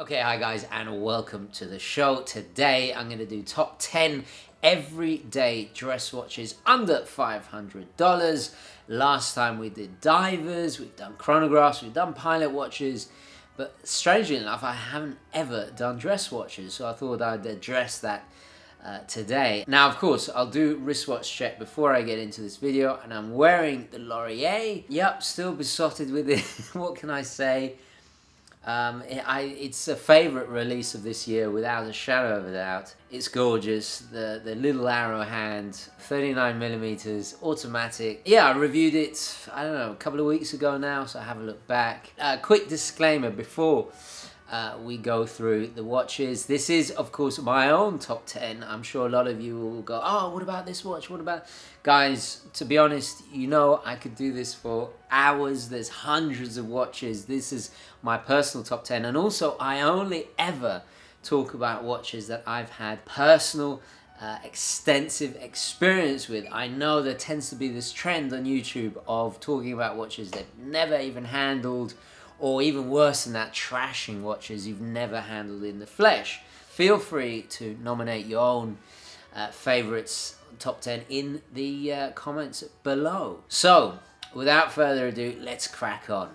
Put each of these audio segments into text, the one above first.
Okay, hi guys, and welcome to the show. Today I'm going to do top 10 everyday dress watches under $500. Last time we did divers, we've done chronographs, we've done pilot watches, but strangely enough, I haven't ever done dress watches, so I thought I'd address that uh, today. Now, of course, I'll do wristwatch check before I get into this video, and I'm wearing the Lorier. Yep, still besotted with it. what can I say? Um, it, I, it's a favourite release of this year without a shadow of a doubt. It's gorgeous. The the little arrow hand, 39 millimeters, automatic. Yeah, I reviewed it. I don't know a couple of weeks ago now, so I have a look back. Uh, quick disclaimer before uh, we go through the watches. This is, of course, my own top 10. I'm sure a lot of you will go, oh, what about this watch? What about... Guys, to be honest, you know I could do this for hours. There's hundreds of watches. This is my personal top 10. And also, I only ever talk about watches that I've had personal uh, extensive experience with. I know there tends to be this trend on YouTube of talking about watches they've never even handled or even worse than that, trashing watches you've never handled in the flesh. Feel free to nominate your own uh, favorites, top 10, in the uh, comments below. So, without further ado, let's crack on.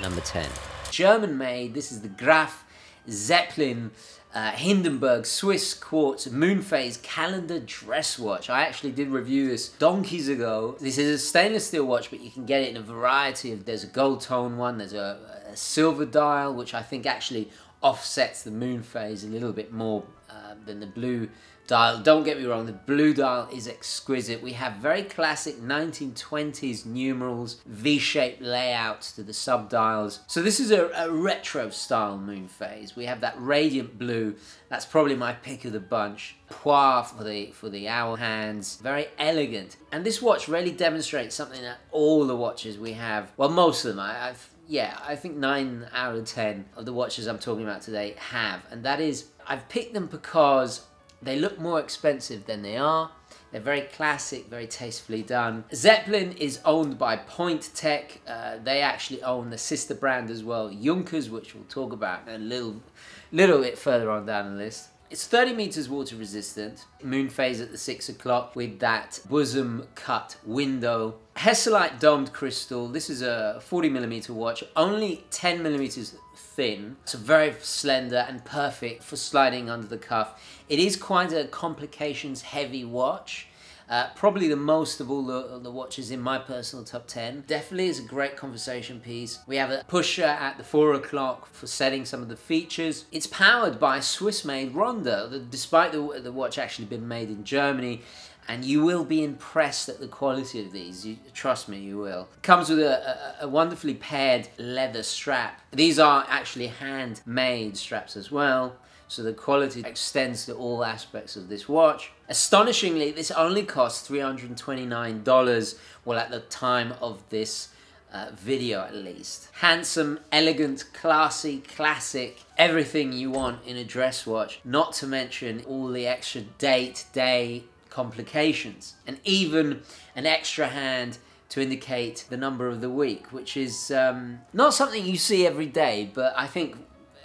Number 10. German made, this is the Graf Zeppelin uh, Hindenburg Swiss Quartz Moonphase Calendar Dress Watch. I actually did review this donkeys ago. This is a stainless steel watch, but you can get it in a variety of, there's a gold tone one, there's a, a silver dial, which I think actually offsets the moon phase a little bit more uh, than the blue dial. Don't get me wrong, the blue dial is exquisite. We have very classic 1920s numerals, V-shaped layouts to the sub-dials. So this is a, a, retro style moon phase. We have that radiant blue. That's probably my pick of the bunch. Poire for the, for the hour hands. Very elegant. And this watch really demonstrates something that all the watches we have, well most of them, I, I've yeah, I think 9 out of 10 of the watches I'm talking about today have. And that is, I've picked them because they look more expensive than they are. They're very classic, very tastefully done. Zeppelin is owned by Point Tec. Uh, they actually own the sister brand as well, Junkers, which we'll talk about a little, little bit further on down the list. It's 30 meters water resistant, moon phase at the 6 o'clock with that bosom cut window. Hesalite domed crystal, this is a 40 millimeter watch, only 10 millimeters thin. It's very slender and perfect for sliding under the cuff. It is quite a complications heavy watch. Uh, probably the most of all the, the, watches in my personal top 10. Definitely is a great conversation piece. We have a pusher at the 4 o'clock for setting some of the features. It's powered by Swiss-made Ronda, the, despite the, the watch actually being made in Germany and you will be impressed at the quality of these. You, trust me, you will. Comes with a, a, a, wonderfully paired leather strap. These are actually handmade straps as well so the quality extends to all aspects of this watch. Astonishingly, this only cost $329, well at the time of this uh, video at least. Handsome, elegant, classy, classic, everything you want in a dress watch, not to mention all the extra date, day complications, and even an extra hand to indicate the number of the week, which is um, not something you see every day, but I think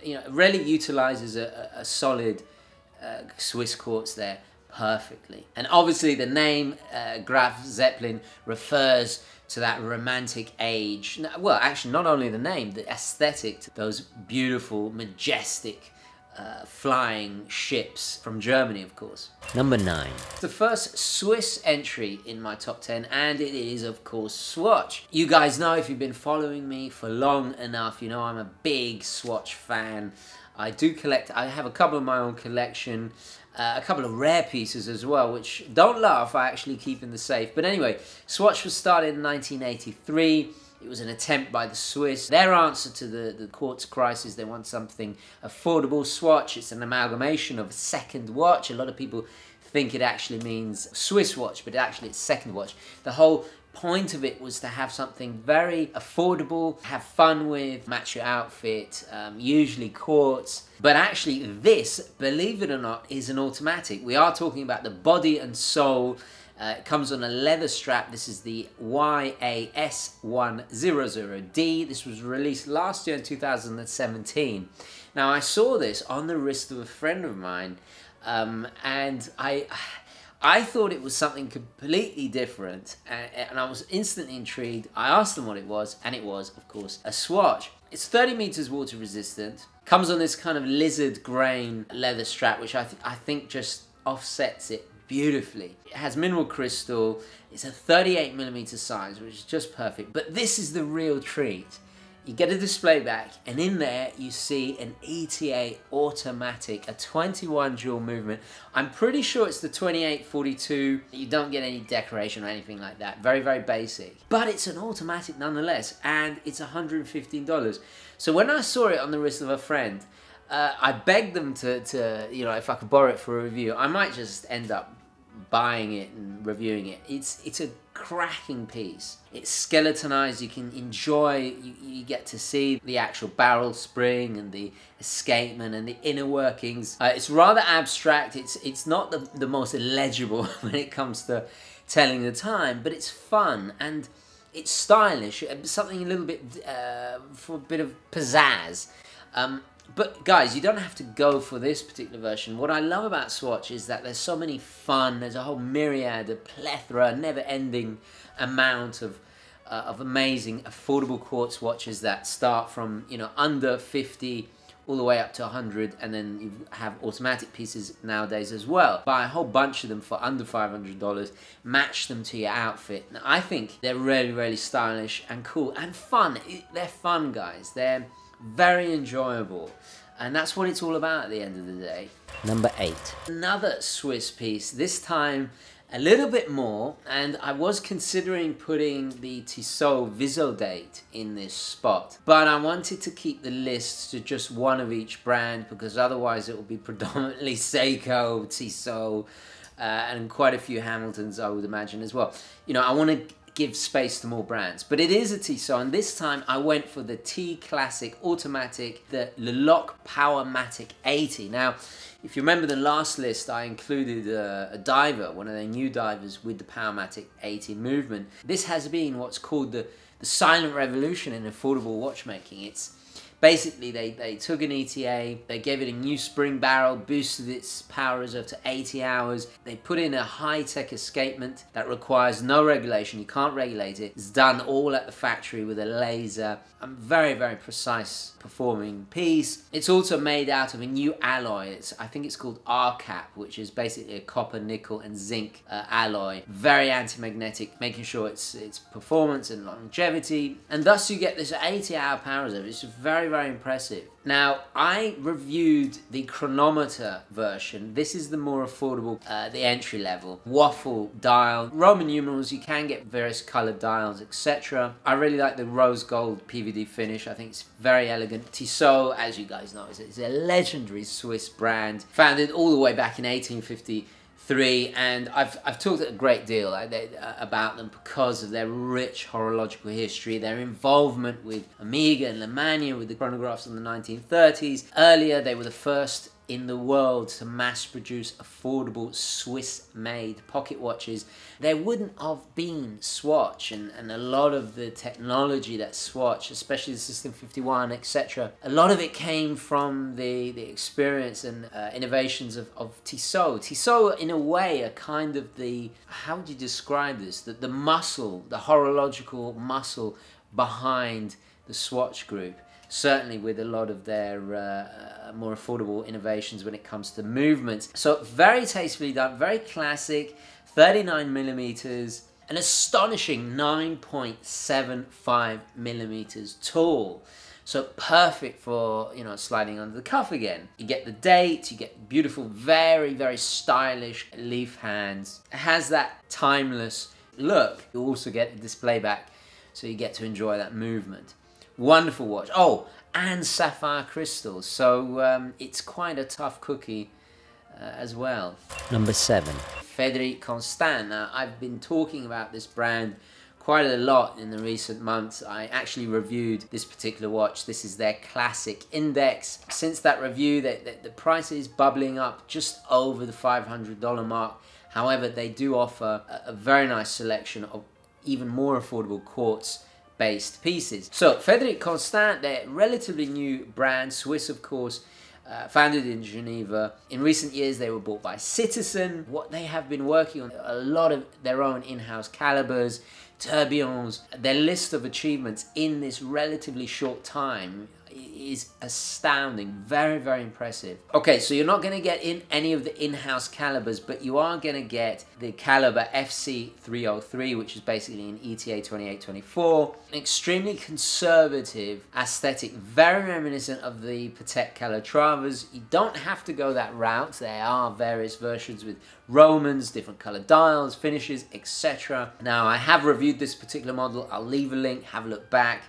you know, really utilizes a, a solid uh, Swiss quartz there perfectly. And obviously the name uh, Graf Zeppelin refers to that romantic age. Well, actually, not only the name, the aesthetic, those beautiful, majestic uh, flying ships from Germany, of course. Number nine. The first Swiss entry in my top 10, and it is, of course, Swatch. You guys know, if you've been following me for long enough, you know I'm a big Swatch fan. I do collect, I have a couple of my own collection, uh, a couple of rare pieces as well, which, don't laugh, I actually keep in the safe. But anyway, Swatch was started in 1983. It was an attempt by the Swiss. Their answer to the, the quartz crisis, they want something affordable. Swatch, it's an amalgamation of a second watch. A lot of people think it actually means Swiss watch, but actually it's second watch. The whole point of it was to have something very affordable, have fun with, match your outfit, um, usually quartz. But actually this, believe it or not, is an automatic. We are talking about the body and soul Uh, it comes on a leather strap. This is the YAS100D. This was released last year in 2017. Now, I saw this on the wrist of a friend of mine, um, and I. I thought it was something completely different, and, and I was instantly intrigued. I asked them what it was, and it was, of course, a Swatch. It's 30 meters water resistant. Comes on this kind of lizard grain leather strap, which I, th I think just offsets it beautifully. It has mineral crystal. It's a 38 millimeter size, which is just perfect. But this is the real treat. You get a display back, and in there you see an ETA automatic, a 21 dual movement. I'm pretty sure it's the 2842. You don't get any decoration or anything like that. Very, very basic. But it's an automatic nonetheless, and it's $115. So when I saw it on the wrist of a friend, uh, I begged them to, to, you know, if I could borrow it for a review. I might just end up buying it and reviewing it. It's it's a cracking piece. It's skeletonized. You can enjoy. You, you get to see the actual barrel spring and the escapement and the inner workings. Uh, it's rather abstract. It's it's not the the most legible when it comes to telling the time, but it's fun and it's stylish. Something a little bit uh, for a bit of pizzazz. Um, but guys, you don't have to go for this particular version. What I love about Swatch is that there's so many fun, there's a whole myriad, a plethora, never-ending amount of uh, of amazing affordable quartz watches that start from, you know, under 50 all the way up to 100 and then you have automatic pieces nowadays as well. Buy a whole bunch of them for under $500, match them to your outfit. Now, I think they're really, really stylish and cool and fun. They're fun, guys. They're very enjoyable. And that's what it's all about at the end of the day. Number eight. Another Swiss piece, this time a little bit more, and I was considering putting the Tissot Visodate in this spot, but I wanted to keep the list to just one of each brand because otherwise it will be predominantly Seiko, Tissot, uh, and quite a few Hamiltons I would imagine as well. You know, I want to give space to more brands. But it is a Tissot, and this time I went for the T Classic Automatic, the Le Locle Powermatic 80. Now, if you remember the last list, I included a, a diver, one of their new divers with the Powermatic 80 movement. This has been what's called the, the silent revolution in affordable watchmaking. It's basically they, they took an ETA, they gave it a new spring barrel, boosted its power reserve to 80 hours, they put in a high-tech escapement that requires no regulation, you can't regulate it, it's done all at the factory with a laser, a very very precise performing piece. It's also made out of a new alloy, it's, I think it's called RCAP, which is basically a copper, nickel and zinc uh, alloy, very anti-magnetic, making sure it's, its performance and longevity, and thus you get this 80 hour power reserve, it's very very impressive. Now, I reviewed the chronometer version. This is the more affordable, uh, the entry level. Waffle dial, Roman numerals, you can get various colored dials, etc. I really like the rose gold PVD finish. I think it's very elegant. Tissot, as you guys know, is a legendary Swiss brand, founded all the way back in 1850 three, and I've, I've talked a great deal uh, about them because of their rich horological history, their involvement with Omega and Lemania, with the chronographs in the 1930s. Earlier, they were the first in the world to mass produce affordable Swiss made pocket watches, there wouldn't have been Swatch and, and a lot of the technology that Swatch, especially the System 51, etc., a lot of it came from the, the experience and uh, innovations of, of Tissot. Tissot, in a way, are kind of the, how would you describe this? The, the muscle, the horological muscle behind the Swatch group certainly with a lot of their uh, more affordable innovations when it comes to movements. So very tastefully done, very classic, 39 millimeters, an astonishing 9.75 millimeters tall. So perfect for, you know, sliding under the cuff again. You get the date, you get beautiful, very, very stylish leaf hands. It has that timeless look. You also get the display back, so you get to enjoy that movement. Wonderful watch. Oh, and sapphire crystals. So um, it's quite a tough cookie uh, as well. Number seven. Frederique Constant. Now, I've been talking about this brand quite a lot in the recent months. I actually reviewed this particular watch. This is their classic index. Since that review, the, the, the price is bubbling up just over the $500 mark However, they do offer a, a very nice selection of even more affordable quartz based pieces. So, Frederique Constant, they're relatively new brand, Swiss of course, uh, founded in Geneva. In recent years, they were bought by Citizen. What they have been working on, a lot of their own in-house calibers, tourbillons. Their list of achievements in this relatively short time is astounding. Very, very impressive. Okay, so you're not going to get in any of the in-house calibers, but you are going to get the caliber FC303, which is basically an ETA 2824. An extremely conservative aesthetic, very reminiscent of the Patek Calatravas. You don't have to go that route. There are various versions with Romans, different color dials, finishes, etc. Now, I have reviewed this particular model. I'll leave a link, have a look back.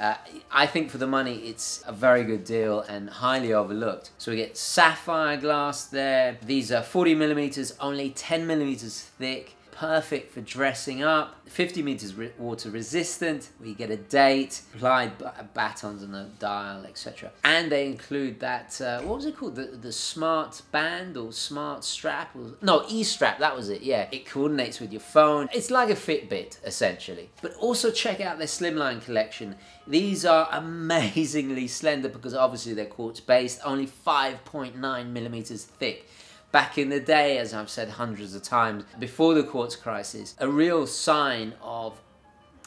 Uh, I think for the money, it's a very good deal and highly overlooked. So we get sapphire glass there. These are 40 millimeters, only 10 millimeters thick perfect for dressing up. 50 meters re water resistant. We get a date, applied batons on the dial, etc. And they include that, uh, what was it called? The, the smart band or smart strap? Or, no, e-strap, that was it, yeah. It coordinates with your phone. It's like a Fitbit, essentially. But also check out their slimline collection. These are amazingly slender because obviously they're quartz based, only 5.9 millimeters thick back in the day, as I've said hundreds of times, before the quartz crisis, a real sign of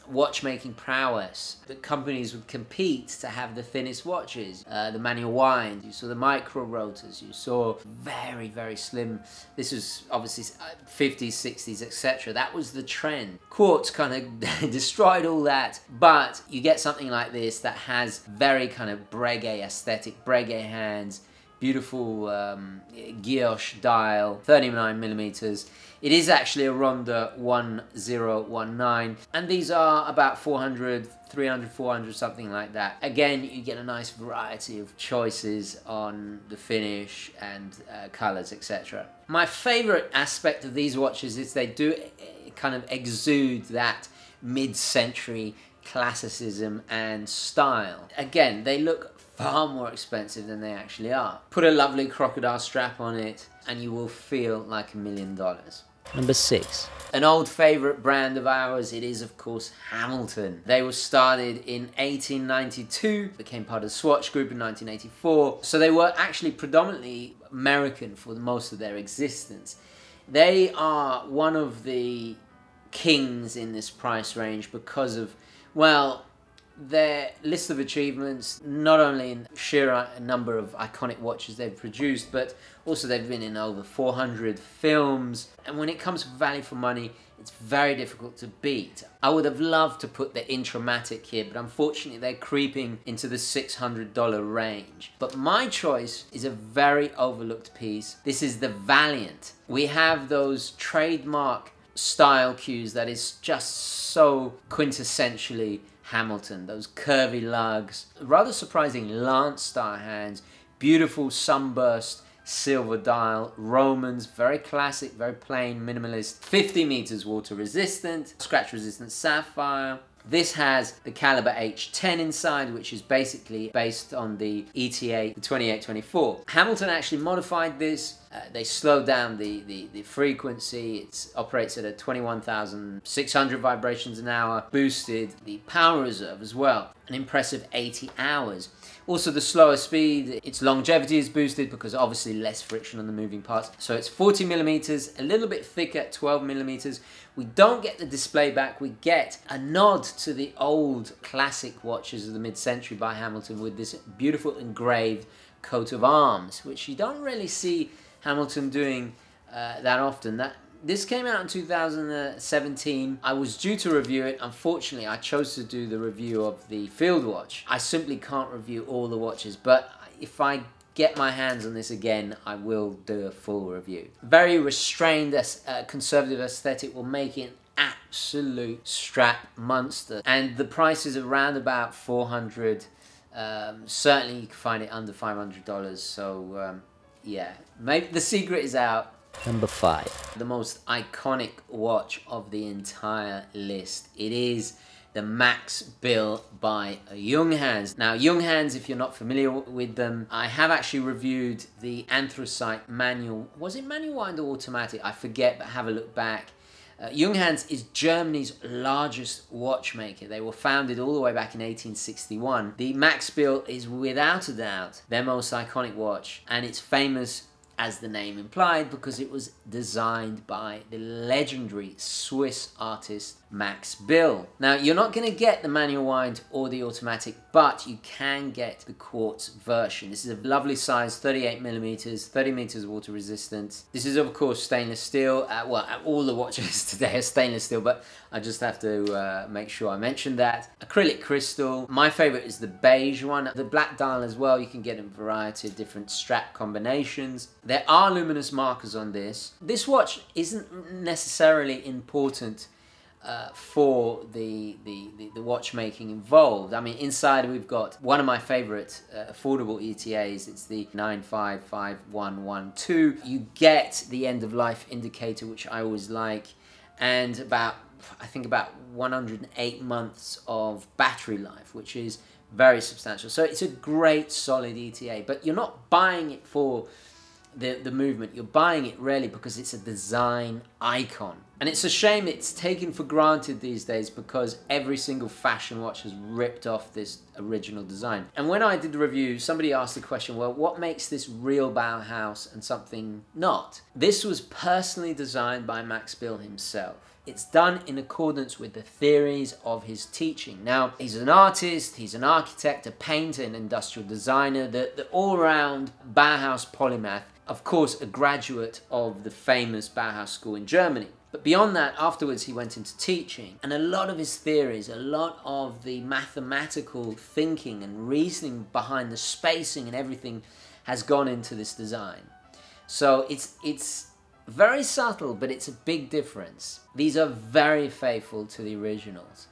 watchmaking prowess that companies would compete to have the thinnest watches uh, the manual wind you saw the micro rotors you saw very very slim this was obviously 50s 60s etc that was the trend. Quartz kind of destroyed all that but you get something like this that has very kind of breguet aesthetic breguet hands beautiful um, guilloche dial, 39 millimeters. It is actually a Ronda 1019 and these are about 400, 300, 400, something like that. Again, you get a nice variety of choices on the finish and uh, colors, etc. My favorite aspect of these watches is they do eh, kind of exude that mid-century classicism and style. Again, they look far more expensive than they actually are. Put a lovely crocodile strap on it and you will feel like a million dollars. Number six. An old favourite brand of ours, it is of course Hamilton. They were started in 1892, became part of the Swatch Group in 1984, so they were actually predominantly American for most of their existence. They are one of the kings in this price range because of, well, their list of achievements, not only in sheer uh, number of iconic watches they've produced, but also they've been in over 400 films. And when it comes to value for money, it's very difficult to beat. I would have loved to put the Intramatic here, but unfortunately they're creeping into the $600 range. But my choice is a very overlooked piece. This is the Valiant. We have those trademark style cues that is just so quintessentially Hamilton, those curvy lugs, rather surprising lance star hands, beautiful sunburst silver dial, Romans, very classic, very plain, minimalist, 50 meters water resistant, scratch resistant sapphire, this has the caliber H10 inside, which is basically based on the ETA, the 2824. Hamilton actually modified this. Uh, they slowed down the, the, the frequency. It operates at a 21,600 vibrations an hour, boosted the power reserve as well, an impressive 80 hours. Also the slower speed, its longevity is boosted because obviously less friction on the moving parts. So it's 40 millimeters, a little bit thicker, 12 millimeters. We don't get the display back, we get a nod to the old classic watches of the mid-century by Hamilton with this beautiful engraved coat of arms, which you don't really see Hamilton doing uh, that often. That this came out in 2017. I was due to review it. Unfortunately, I chose to do the review of the Field Watch. I simply can't review all the watches, but if I get my hands on this again, I will do a full review. Very restrained, uh, conservative aesthetic will make it absolute strap monster. And the price is around about 400 um, certainly you can find it under $500 so um, yeah maybe the secret is out Number five. The most iconic watch of the entire list. It is the Max Bill by Junghans. Now, Junghans, if you're not familiar with them, I have actually reviewed the Anthracite manual. Was it manual wind or automatic? I forget, but have a look back. Uh, Junghans is Germany's largest watchmaker. They were founded all the way back in 1861. The Max Bill is without a doubt their most iconic watch, and it's famous as the name implied, because it was designed by the legendary Swiss artist Max Bill. Now, you're not going to get the manual wind or the automatic, but you can get the quartz version. This is a lovely size, 38 millimeters, 30 meters water resistance. This is, of course, stainless steel. Uh, well, all the watches today are stainless steel, but I just have to uh, make sure I mention that. Acrylic crystal. My favorite is the beige one. The black dial as well, you can get a variety of different strap combinations. There are luminous markers on this. This watch isn't necessarily important uh, for the, the, the, the, watchmaking involved. I mean, inside we've got one of my favorite uh, affordable ETAs. It's the 955112. You get the end of life indicator, which I always like, and about, I think about 108 months of battery life, which is very substantial. So it's a great solid ETA, but you're not buying it for the, the movement. You're buying it really because it's a design icon. And it's a shame it's taken for granted these days because every single fashion watch has ripped off this original design. And when I did the review, somebody asked the question, well, what makes this real Bauhaus and something not? This was personally designed by Max Bill himself. It's done in accordance with the theories of his teaching. Now, he's an artist, he's an architect, a painter, an industrial designer, the, the all-round Bauhaus polymath of course, a graduate of the famous Bauhaus school in Germany. But beyond that, afterwards he went into teaching. And a lot of his theories, a lot of the mathematical thinking and reasoning behind the spacing and everything has gone into this design. So it's, it's very subtle, but it's a big difference. These are very faithful to the originals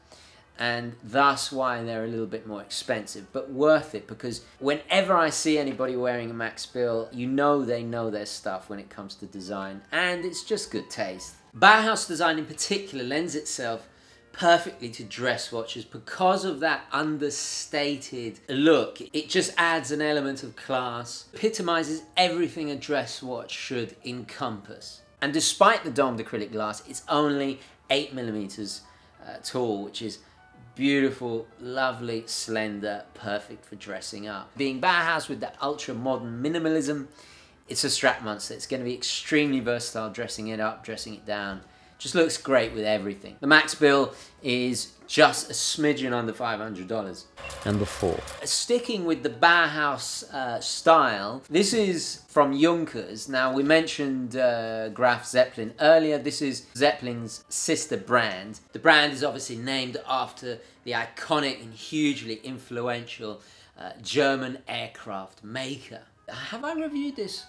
and that's why they're a little bit more expensive, but worth it because whenever I see anybody wearing a Max Bill, you know they know their stuff when it comes to design, and it's just good taste. Bauhaus design in particular lends itself perfectly to dress watches because of that understated look. It just adds an element of class, epitomizes everything a dress watch should encompass. And despite the domed acrylic glass, it's only 8 millimeters uh, tall, which is Beautiful, lovely, slender, perfect for dressing up. Being Bauhaus with that ultra modern minimalism, it's a strap monster. It's going to be extremely versatile dressing it up, dressing it down. Just looks great with everything. The Max Bill is just a smidgen under $500. Number four. Sticking with the Bauhaus uh, style, this is from Junkers. Now, we mentioned uh, Graf Zeppelin earlier. This is Zeppelin's sister brand. The brand is obviously named after the iconic and hugely influential uh, German aircraft maker. Have I reviewed this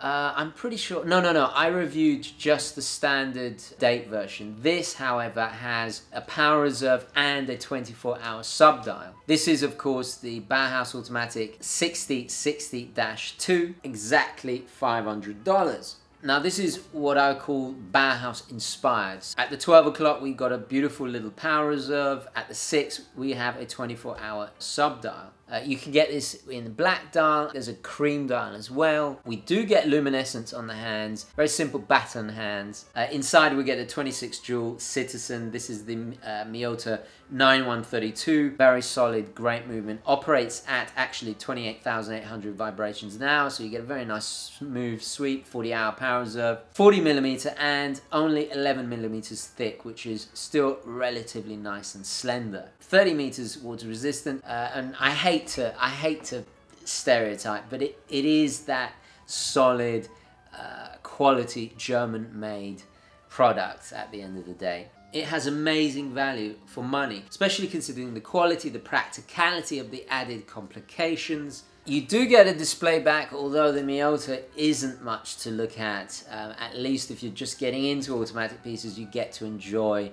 uh, I'm pretty sure. No, no, no. I reviewed just the standard date version. This, however, has a power reserve and a 24 hour sub dial. This is, of course, the Bauhaus Automatic 6060-2, exactly $500. Now this is what I call Bauhaus inspired. At the 12 o'clock we got a beautiful little power reserve. At the 6 we have a 24 hour sub dial. Uh, you can get this in black dial, there's a cream dial as well. We do get luminescence on the hands, very simple baton hands. Uh, inside we get a 26 jewel Citizen, this is the uh, Miyota 9132, very solid, great movement. Operates at actually 28,800 vibrations an hour, so you get a very nice smooth sweep, 40 hour power reserve, 40 millimeter and only 11 millimeters thick, which is still relatively nice and slender. 30 meters water resistant, uh, and I hate hate to I hate to stereotype, but it, it is that solid uh, quality German made product at the end of the day. It has amazing value for money, especially considering the quality, the practicality of the added complications. You do get a display back, although the Miyota isn't much to look at. Um, at least if you're just getting into automatic pieces, you get to enjoy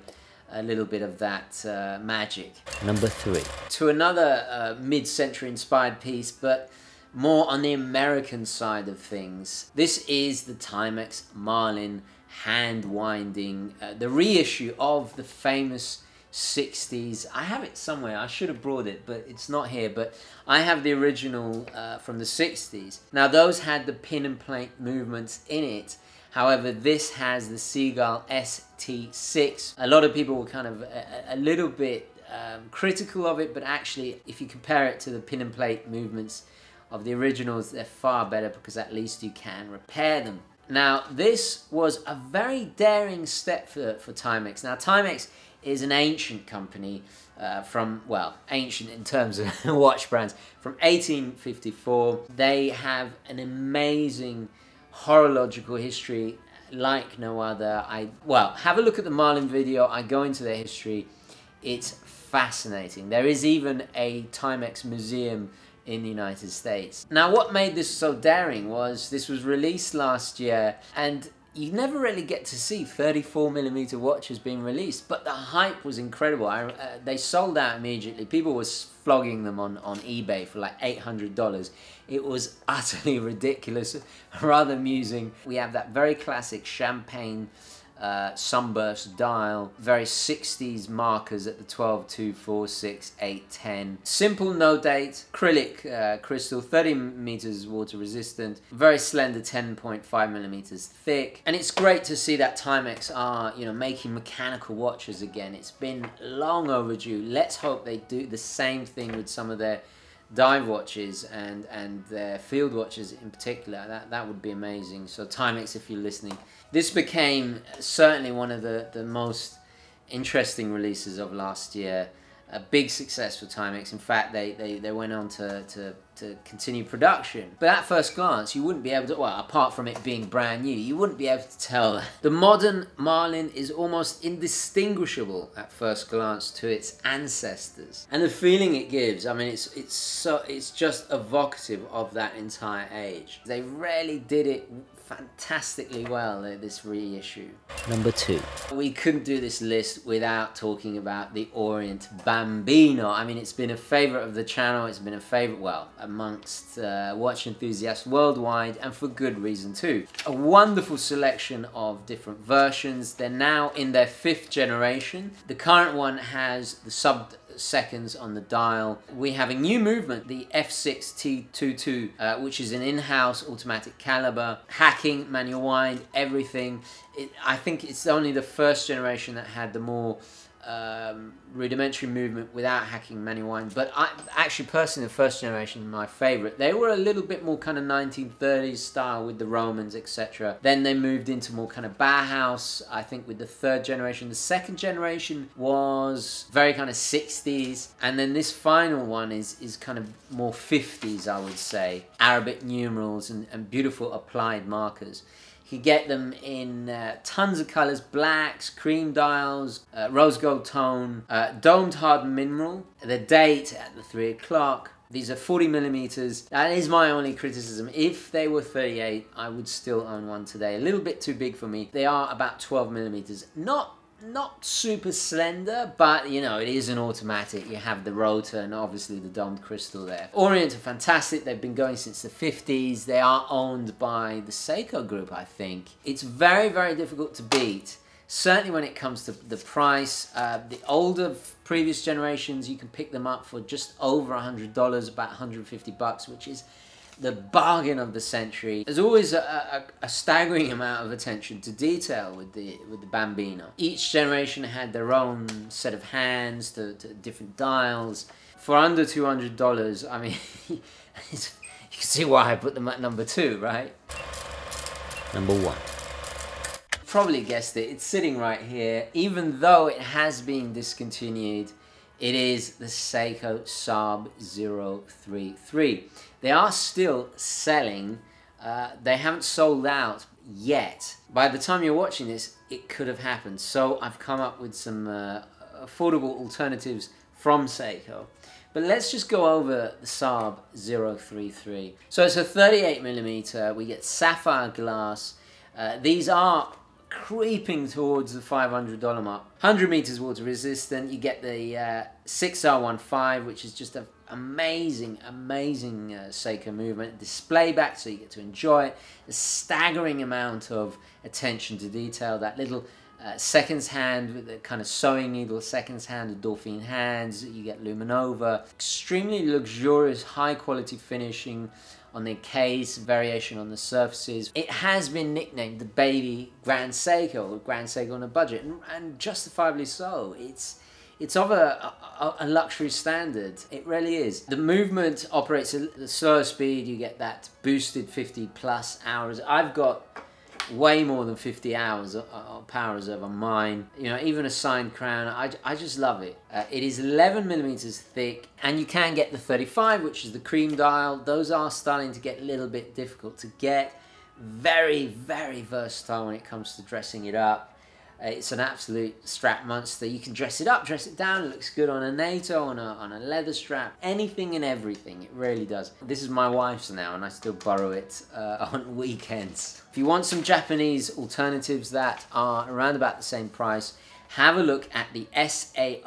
a little bit of that uh, magic. Number three. To another uh, mid-century inspired piece, but more on the American side of things. This is the Timex Marlin hand winding, uh, the reissue of the famous 60s. I have it somewhere. I should have brought it, but it's not here. But I have the original uh, from the 60s. Now, those had the pin and plate movements in it. However, this has the Seagull ST6. A lot of people were kind of a, a little bit um, critical of it, but actually, if you compare it to the pin and plate movements of the originals, they're far better because at least you can repair them. Now, this was a very daring step for, for Timex. Now, Timex is an ancient company uh, from, well, ancient in terms of watch brands, from 1854. They have an amazing horological history like no other. I Well, have a look at the Marlin video. I go into their history. It's fascinating. There is even a Timex museum in the United States. Now, what made this so daring was this was released last year and you never really get to see 34 millimeter watches being released, but the hype was incredible. I, uh, they sold out immediately. People were flogging them on, on eBay for like $800. It was utterly ridiculous, rather amusing. We have that very classic champagne uh, sunburst dial, very 60s markers at the 12, 2, 4, 6, 8, 10. Simple no date, acrylic uh, crystal, 30 meters water resistant, very slender 10.5 millimeters thick. And it's great to see that Timex are, you know, making mechanical watches again. It's been long overdue. Let's hope they do the same thing with some of their dive watches and and their field watches in particular that that would be amazing. So timex if you're listening. This became certainly one of the the most interesting releases of last year a big success for Timex. In fact, they, they, they went on to, to, to continue production. But at first glance, you wouldn't be able to, well, apart from it being brand new, you wouldn't be able to tell. The modern Marlin is almost indistinguishable at first glance to its ancestors. And the feeling it gives, I mean, it's, it's, so, it's just evocative of that entire age. They rarely did it fantastically well at this reissue. Number two. We couldn't do this list without talking about the Orient Bambino. I mean, it's been a favorite of the channel. It's been a favorite, well, amongst uh, watch enthusiasts worldwide and for good reason too. A wonderful selection of different versions. They're now in their fifth generation. The current one has the sub seconds on the dial. We have a new movement, the F6222, uh, which is an in-house automatic caliber, hacking, manual wind, everything. It, I think it's only the first generation that had the more um, rudimentary movement without hacking manual wind. But I actually personally the first generation my favorite. They were a little bit more kind of 1930s style with the Romans etc. Then they moved into more kind of Bauhaus. I think with the third generation. The second generation was very kind of 60s, and then this final one is is kind of more 50s I would say. Arabic numerals and, and beautiful applied markers. You get them in uh, tons of colors, blacks, cream dials, uh, rose gold tone, uh, domed hard mineral, the date at the 3 o'clock. These are 40 millimeters. That is my only criticism. If they were 38, I would still own one today. A little bit too big for me. They are about 12 millimeters. Not not super slender, but you know, it is an automatic. You have the rotor and obviously the domed crystal there. Orient are fantastic. They've been going since the 50s. They are owned by the Seiko group, I think. It's very, very difficult to beat. Certainly when it comes to the price, uh, the older previous generations, you can pick them up for just over $100, about 150 bucks, which is the bargain of the century. There's always a, a, a, staggering amount of attention to detail with the with the Bambino. Each generation had their own set of hands to, to different dials. For under two hundred dollars, I mean, you can see why I put them at number two, right? Number one. Probably guessed it. It's sitting right here. Even though it has been discontinued, it is the Seiko SARB 033. They are still selling. Uh, they haven't sold out yet. By the time you're watching this, it could have happened. So I've come up with some uh, affordable alternatives from Seiko. But let's just go over the SARB 033. So it's a 38 millimeter. We get sapphire glass. Uh, these are creeping towards the $500 mark. 100 meters water resistant. You get the uh, 6R15, which is just an amazing, amazing uh, Seiko movement. Display back so you get to enjoy it. A staggering amount of attention to detail. That little uh, seconds hand with the kind of sewing needle, seconds hand with Dauphine hands. You get Luminova. Extremely luxurious, high quality finishing on the case, variation on the surfaces. It has been nicknamed the baby Grand Seiko, or Grand Seiko on a budget, and, and justifiably so. It's it's of a, a, a, luxury standard. It really is. The movement operates at a slower speed. You get that boosted 50 plus hours. I've got way more than 50 hours of, of power reserve on mine. You know, even a signed crown, I, I just love it. Uh, it is 11 millimeters thick, and you can get the 35, which is the cream dial. Those are starting to get a little bit difficult to get. Very, very versatile when it comes to dressing it up. It's an absolute strap monster. You can dress it up, dress it down. It looks good on a NATO, on a, on a leather strap, anything and everything. It really does. This is my wife's now, and I still borrow it uh, on weekends. If you want some Japanese alternatives that are around about the same price, have a look at the SARY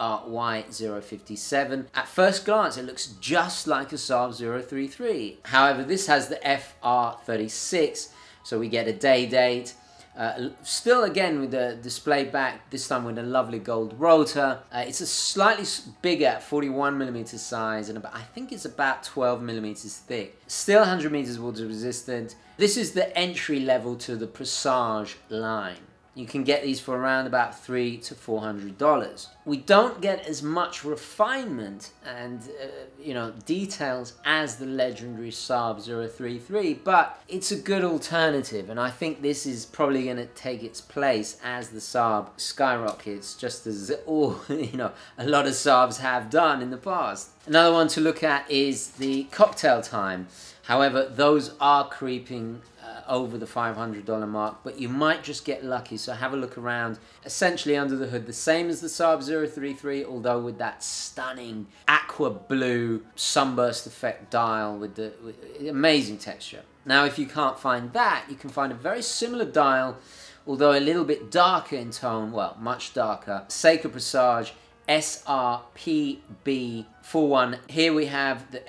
057. At first glance, it looks just like a SARB 033. However, this has the 4R36, so we get a day date, uh, still again with the display back, this time with a lovely gold rotor. Uh, it's a slightly bigger 41 millimeters size and about, I think it's about 12 millimeters thick. Still 100 meters water resistant. This is the entry level to the Presage line. You can get these for around about three to four hundred dollars. We don't get as much refinement and uh, you know details as the legendary SARB 033, but it's a good alternative, and I think this is probably going to take its place as the SARB skyrockets, just as all you know a lot of SARBs have done in the past. Another one to look at is the cocktail time. However, those are creeping over the $500 mark, but you might just get lucky. So have a look around. Essentially under the hood, the same as the SARB 033, although with that stunning aqua blue sunburst effect dial with the with amazing texture. Now, if you can't find that, you can find a very similar dial, although a little bit darker in tone, well, much darker. Seiko Presage SRPB41. Here we have the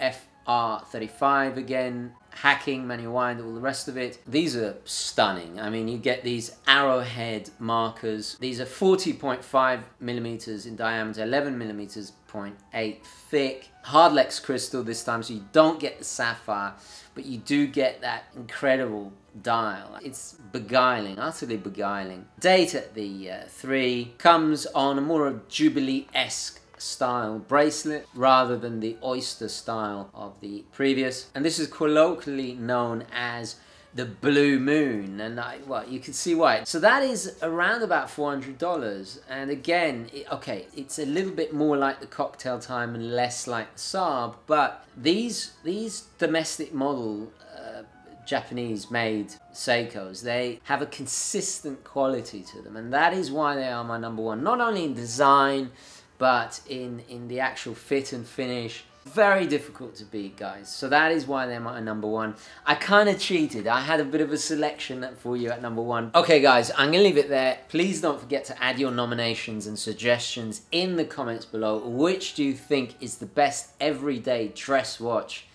4R35 again, hacking, manual wind, all the rest of it. These are stunning. I mean, you get these arrowhead markers. These are 40.5 millimeters in diameter, 11 millimeters 0.8 thick. Hardlex crystal this time, so you don't get the sapphire, but you do get that incredible dial. It's beguiling, utterly beguiling. Date at the uh, 3 comes on a more Jubilee-esque style bracelet rather than the oyster style of the previous. And this is colloquially known as the blue moon. And I, well you can see why. So that is around about $400 and again it, okay it's a little bit more like the cocktail time and less like the SARB but these these domestic model uh, Japanese made Seikos they have a consistent quality to them. And that is why they are my number one. Not only in design but in, in the actual fit and finish, very difficult to beat, guys. So that is why they're my number one. I kind of cheated. I had a bit of a selection for you at number one. Okay, guys, I'm going to leave it there. Please don't forget to add your nominations and suggestions in the comments below. Which do you think is the best everyday dress watch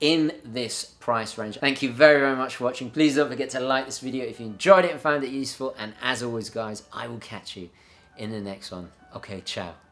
in this price range. Thank you very, very much for watching. Please don't forget to like this video if you enjoyed it and found it useful. And as always, guys, I will catch you in the next one. Okay, ciao.